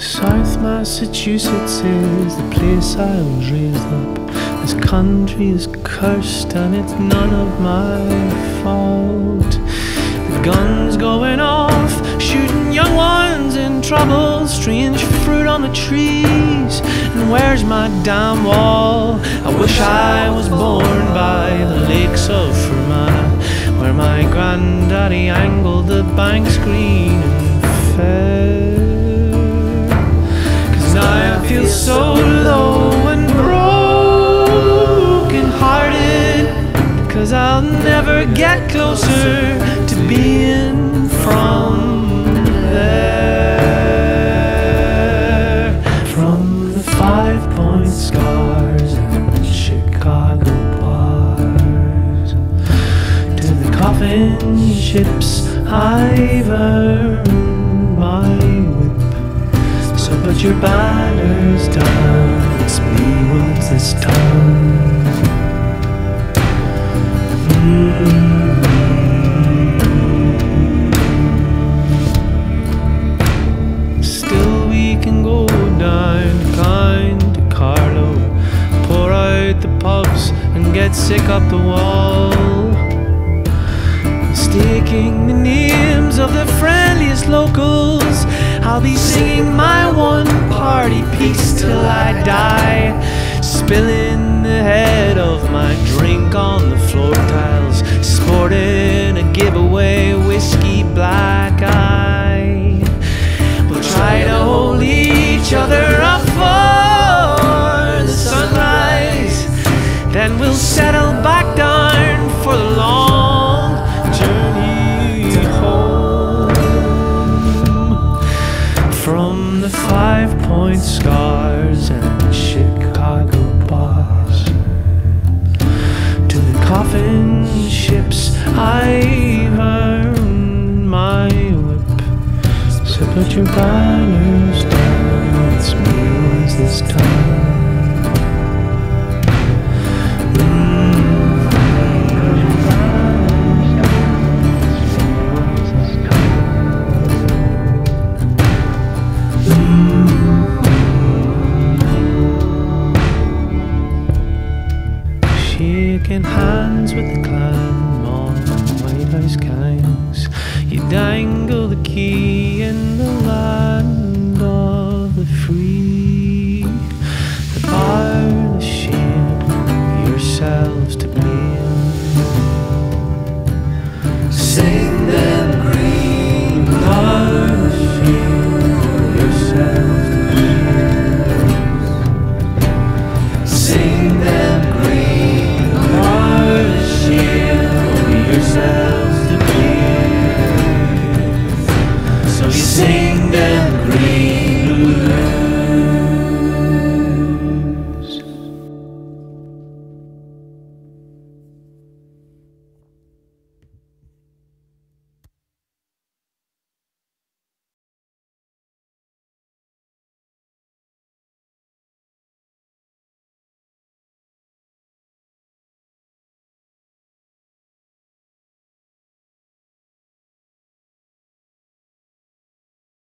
South Massachusetts is the place I was raised up. This country is cursed and it's none of my fault. The guns going off, shooting young ones in trouble, strange fruit on the trees. And where's my damn wall? I wish I was born by the lakes of Fermanagh, where my granddaddy angled the banks green Cause I'll never get closer to being from there. From the Five Points scars and Chicago bars to the coffin ships I've earned my whip. So put your banners down, it's me once this time. Still we can go down kind Carlow, pour out the pubs and get sick up the wall. Staking the names of the friendliest locals, I'll be singing my one party piece till I die. Spilling the head of my back down for the long journey home. From the Five Points scars and Chicago bars to the coffin ships I've earned my whip. So put your banners down, it's me this time. Shaking hands with the clan on White House gangs. You dangle the key in the land of the free. The the shame, yourselves to blame.